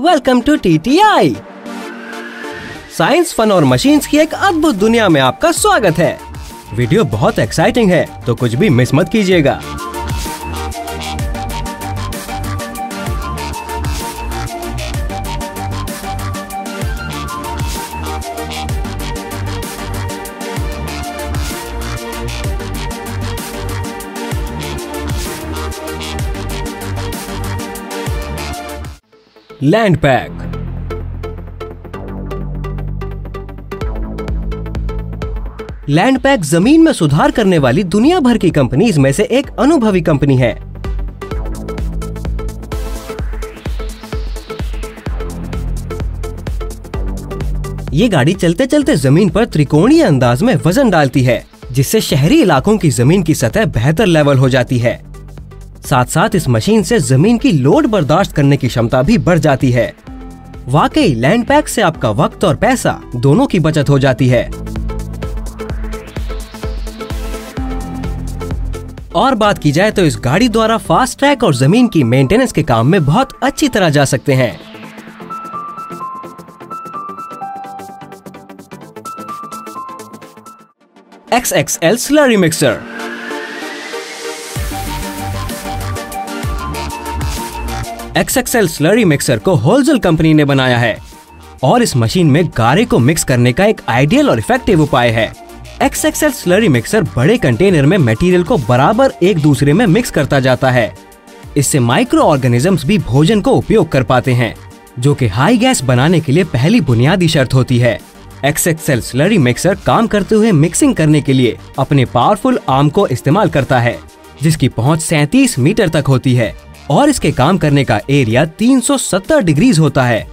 Welcome to T T I science fun और machines की एक अद्भुत दुनिया में आपका स्वागत है। वीडियो बहुत एक्साइटिंग है तो कुछ भी मिस मत कीजिएगा। Land pack. लैंड पैक ज़मीन में सुधार करने वाली दुनिया भर की कंपनीज़ में से एक अनुभवी कंपनी है। ये गाड़ी चलते चलते ज़मीन पर त्रिकोणीय अंदाज में वज़न डालती है, जिससे शहरी इलाकों की ज़मीन की सतह बेहतर लेवल हो जाती है। साथ साथ इस मशीन से ज़मीन की लोड बर्दाश्त करने की क्षमता भी बढ़ जाती है। वाकई लैंड पैक से आपका वक्त और पैसा दोनों की बचत हो जाती है। और बात की जाए तो इस गाड़ी द्वारा फास्ट ट्रैक और ज़मीन की मेंटेनेंस के काम में बहुत अच्छी तरह जा सकते हैं। X X L XXL slurry mixer को होलजल कंपनी ने बनाया है। और इस मशीन में गारे को मिक्स करने का एक आइडियल और इफ़ेक्टिव उपाय है। एक्सएक्सएल स्लरी मिक्सर बड़े कंटेनर में मटेरियल को बराबर एक दूसरे में मिक्स करता जाता है। इससे माइक्रो ऑर्गेनिजम्स भी भोजन को उपयोग कर पाते हैं, जो कि हाई गैस बनाने के लिए पहली बुनियादी शर्त होती है। एक्सएक्सएल स्लरी मिक्सर काम करते हुए मिक्सिंग करने के लिए अपने पावरफुल आर्म को इस्तेमाल करता है, जिसकी पहुँच 37 मीटर तक होती है। और इसके काम करने का एरिया 370 डिग्रीज होता है,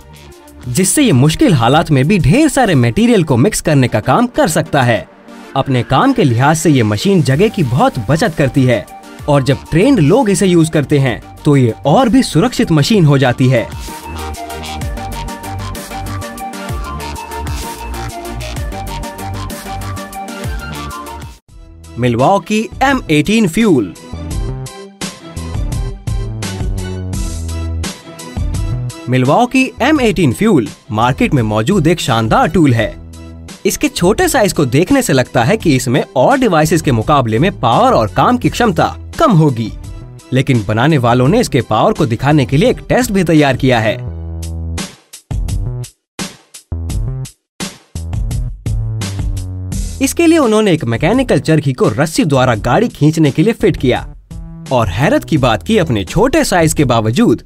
जिससे ये मुश्किल हालात में भी ढेर सारे मटेरियल को मिक्स करने का काम कर सकता है। अपने काम के लिहाज से ये मशीन जगह की बहुत बचत करती है और जब ट्रेंड लोग इसे यूज़ करते हैं तो ये और भी सुरक्षित मशीन हो जाती है। Milwaukee M18 fuel Milwaukee M18 fuel market में मौजूद एक शानदार टूल है। इसके छोटे साइज़ को देखने से लगता है कि इसमें और डिवाइसेस के मुकाबले में पावर और काम की क्षमता कम होगी। लेकिन बनाने वालों ने इसके पावर को दिखाने के लिए एक टेस्ट भी तैयार किया है। इसके लिए उन्होंने एक मैकेनिकल चरखी को रस्सी द्वारा गाड़ी खींचने के लिए फिट किया। और हैरत की बात की अपने छोटे साइज़ के बावजूद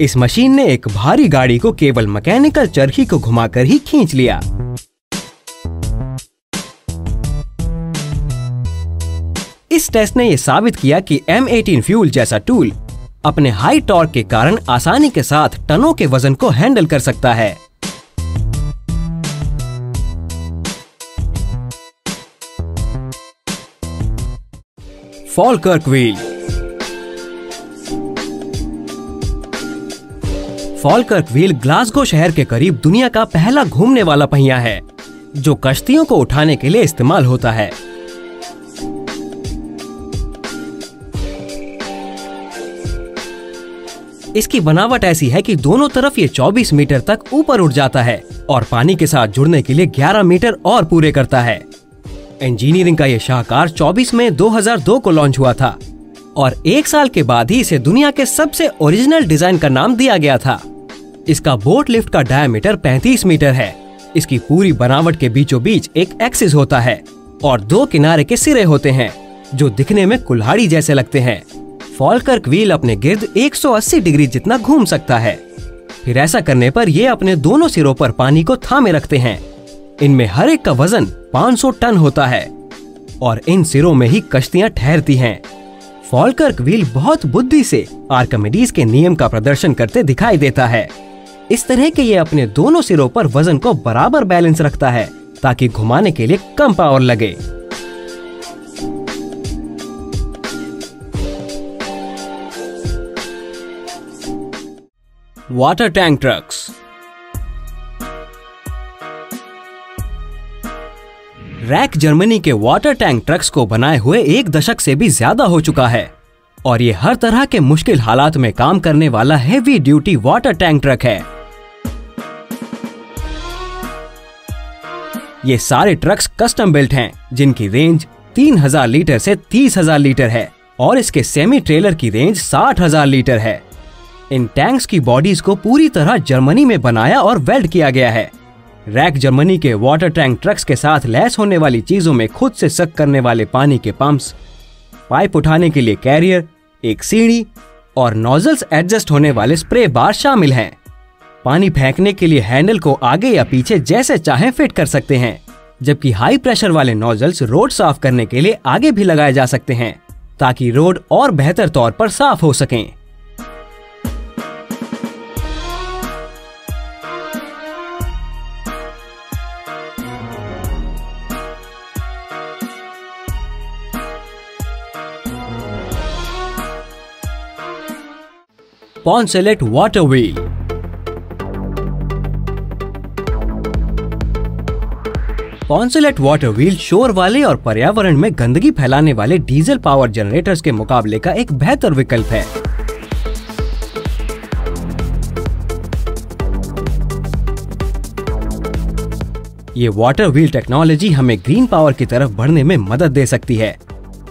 इस मशीन ने एक भारी गाड़ी को केवल मैकेनिकल चरखी को घुमाकर ही खींच लिया। इस टेस्ट ने यह साबित किया कि M18 फ्यूल जैसा टूल अपने हाई टॉर्क के कारण आसानी के साथ टनों के वज़न को हैंडल कर सकता है। Falkirk wheel Falkirk wheel Glasgow शहर के करीब दुनिया का पहला घूमने वाला पहिया है, जो कश्तियों को उठाने के लिए इस्तेमाल होता है। इसकी बनावट ऐसी है कि दोनों तरफ़ ये 24 मीटर तक ऊपर उठ जाता है और पानी के साथ जुड़ने के लिए 11 मीटर और पूरे करता है। इंजीनियरिंग का ये शाहकार 24 मई 2002 को लॉन्च हुआ था और एक साल के बाद ही इसे दुनिया के सबसे ओरिजिनल डिज़ाइन का नाम दिया गया था। इसका बोट लिफ्ट का डायमीटर 35 मीटर है। इसकी पूरी बनावट के बीचों बीच एक एक्सिस होता है और दो किनारे के सिरे होते हैं, जो दिखने में कुल्हाड़ी जैसे लगते हैं। फॉलकर्क व्हील अपने गिर्द 180 डिग्री जितना घूम सकता है। फिर ऐसा करने पर ये अपने दोनों सिरों पर पानी को थामे रखते हैं। इनमें हर एक का वज़न 500 टन होता है और इन सिरों में ही कश्तियाँ ठहरती हैं। फॉलकर्क व्हील बहुत बुद्धि से आर्कमिडीज के नियम का प्रदर्शन करते दिखाई देता है। इस तरह के ये अपने दोनों सिरों पर वज़न को बराबर बैलेंस रखता है ताकि घुमाने के लिए कम पावर लगे। Water tank trucks rack Germany के वाटर टैंक ट्रक्स को बनाए हुए एक दशक से भी ज़्यादा हो चुका है और ये हर तरह के मुश्किल हालात में काम करने वाला heavy duty water tank truck है। ये सारे ट्रक्स कस्टम बिल्ट हैं, जिनकी रेंज 3000 लीटर से 30000 लीटर है और इसके सेमी ट्रेलर की रेंज 60000 लीटर है। इन टैंक्स की बॉडीज को पूरी तरह जर्मनी में बनाया और वेल्ड किया गया है। रैक जर्मनी के वाटर टैंक ट्रक्स के साथ लैस होने वाली चीज़ों में खुद से सक करने वाले पानी के पंप्स पाइप उठाने के लिए कैरियर एक सीढ़ी और नोजल्स एडजस्ट होने वाले स्प्रे बार शामिल हैं। पानी फेंकने के लिए हैंडल को आगे या पीछे जैसे चाहे फिट कर सकते हैं, जबकि हाई प्रेशर वाले नोजल्स रोड साफ़ करने के लिए आगे भी लगाए जा सकते हैं, ताकि रोड और बेहतर तौर पर साफ़ हो सकें। Poncelet Water Wheel Poncelet water wheel शोर वाले और पर्यावरण में गंदगी फैलाने वाले डीजल पावर जनरेटर्स के मुकाबले का एक बेहतर विकल्प है। ये वाटर व्हील टेक्नोलॉजी हमें ग्रीन पावर की तरफ़ बढ़ने में मदद दे सकती है,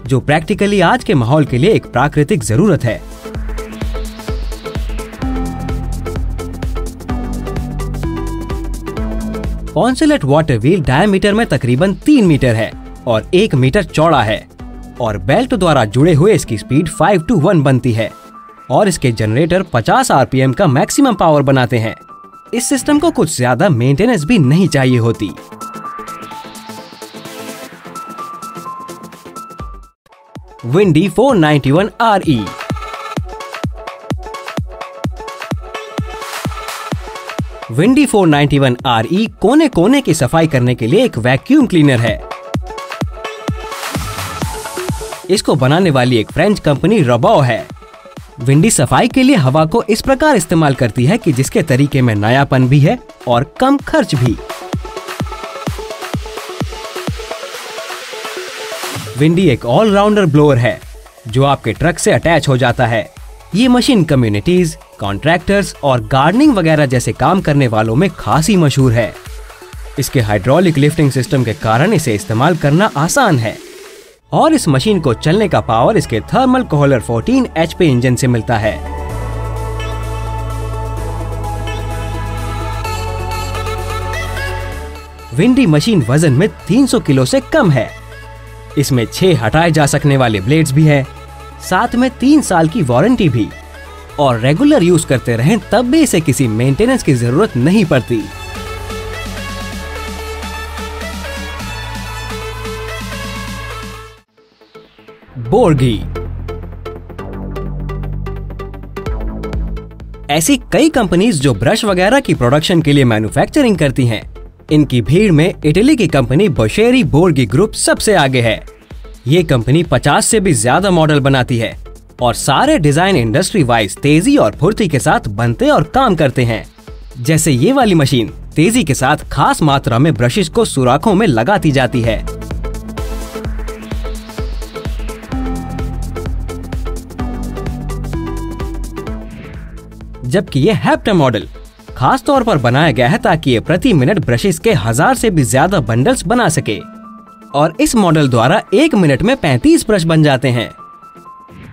जो प्रैक्टिकली आज के माहौल के लिए एक प्राकृतिक ज़रूरत है। कॉन्सुलेट वाटर व्हील डायमीटर में तकरीबन तीन मीटर है और एक मीटर चौड़ा है और बेल्ट द्वारा जुड़े हुए इसकी स्पीड 5 टू 1 बनती है और इसके जनरेटर 50 आरपीएम का मैक्सिमम पावर बनाते हैं। इस सिस्टम को कुछ ज़्यादा मेंटेनेंस भी नहीं चाहिए होती। विंडी 491 आरई विंडी 491 आरई कोने कोने की सफ़ाई करने के लिए एक वैक्यूम क्लीनर है। इसको बनाने वाली एक फ्रेंच कंपनी रबो है। विंडी सफ़ाई के लिए हवा को इस प्रकार इस्तेमाल करती है कि जिसके तरीके में नयापन भी है और कम खर्च भी। विंडी एक ऑलराउंडर ब्लोअर है, जो आपके ट्रक से अटैच हो जाता है। ये मशीन कम्युनिटीज कॉन्ट्रैक्टर्स और गार्डनिंग वगैरह जैसे काम करने वालों में खासी मशहूर है। इसके हाइड्रोलिक लिफ्टिंग सिस्टम के कारण इसे इस्तेमाल करना आसान है। और इस मशीन को चलने का पावर इसके थर्मल कोहलर 14 एचपी इंजन से मिलता है। विंडी मशीन वज़न में 300 किलो से कम है। इसमें छह हटाए जा सकने वाले ब्लेड्स भी है। साथ में तीन साल की वारंटी भी। और रेगुलर यूज़ करते रहें, तब भी इसे किसी मेंटेनेंस की ज़रूरत नहीं पड़ती। बोर्गी। ऐसी कई कंपनीज़ जो ब्रश वगैरह की प्रोडक्शन के लिए मैन्युफैक्चरिंग करती हैं, इनकी भीड़ में इटली की कंपनी बोशेरी बोर्गी ग्रुप सबसे आगे है। ये कंपनी 50 से भी ज़्यादा मॉडल बनाती है। और सारे डिज़ाइन इंडस्ट्री वाइज तेज़ी और फुर्ती के साथ बनते और काम करते हैं। जैसे ये वाली मशीन तेज़ी के साथ खास मात्रा में ब्रशेस को सुराखों में लगाती जाती है। जबकि ये हैप्टर मॉडल खास तौर पर बनाया गया है ताकि ये प्रति मिनट ब्रशेस के हज़ार से भी ज़्यादा बंडल्स बना सके। और इस मॉडल द्वारा एक मिनट में 35 ब्रश बन जाते हैं।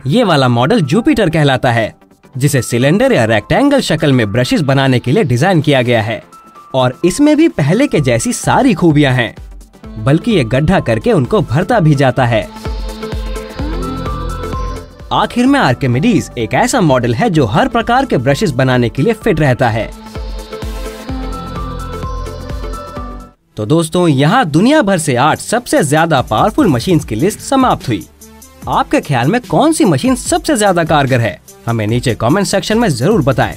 ये वाला मॉडल जुपिटर कहलाता है, जिसे सिलेंडर या रेक्टेंगल शक्ल में ब्रशेस बनाने के लिए डिज़ाइन किया गया है। और इसमें भी पहले के जैसी सारी खूबियाँ हैं, बल्कि ये गड्ढा करके उनको भरता भी जाता है। आखिर में आर्किमिडीज एक ऐसा मॉडल है जो हर प्रकार के ब्रशेस बनाने के लिए फिट रहता है। तो दोस्तों, यहाँ दुनिया भर से आठ सबसे ज़्यादा पावरफुल मशीन्स की लिस्ट समाप्त हुई। आपके ख्याल में कौन सी मशीन सबसे ज़्यादा कारगर है हमें नीचे कमेंट सेक्शन में ज़रूर बताएँ।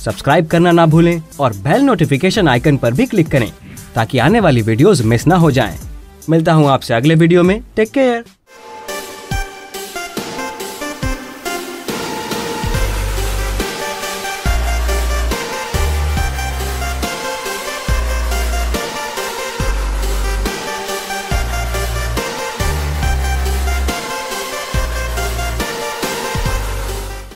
सब्सक्राइब करना ना भूलें और बेल नोटिफिकेशन आइकन पर भी क्लिक करें ताकि आने वाली वीडियोस मिस ना हो जाएँ। मिलता हूँ आपसे अगले वीडियो में टेक केयर